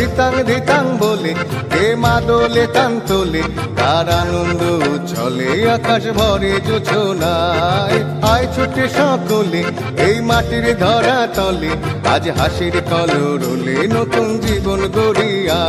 ধিতাং ধিতাং বলে কে মাদলে তান তোলে, তার আনন্দ চলে আকাশ ভরে জোছনায় আয় ছুটে সকলে, এই মাটির ধরা তলে, আজ হাসির কলরলে নতুন জীবন গড়িয়া।